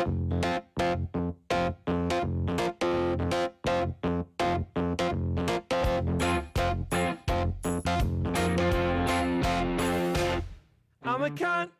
I'm a cunt.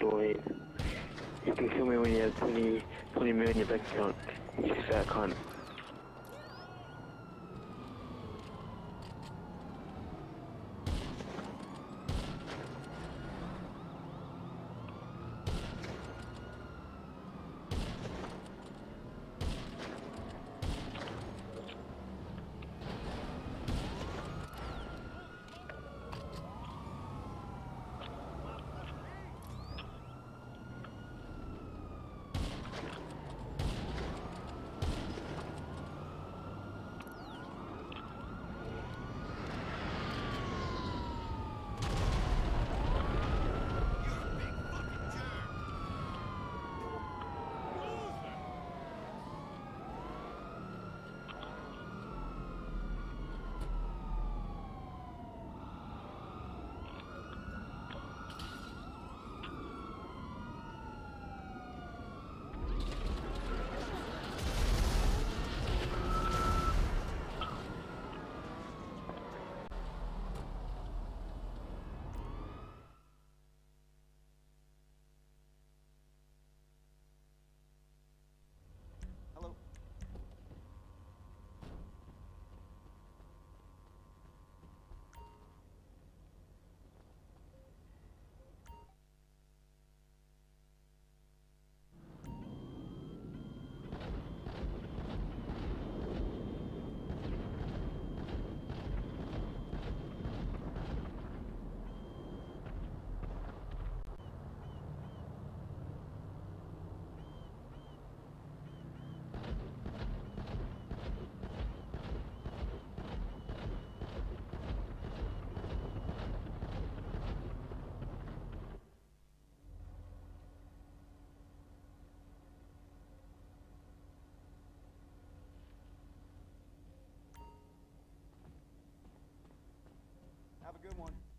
doing? You can kill me when you have 20, 20 million in your bank account. You fat cunt. One.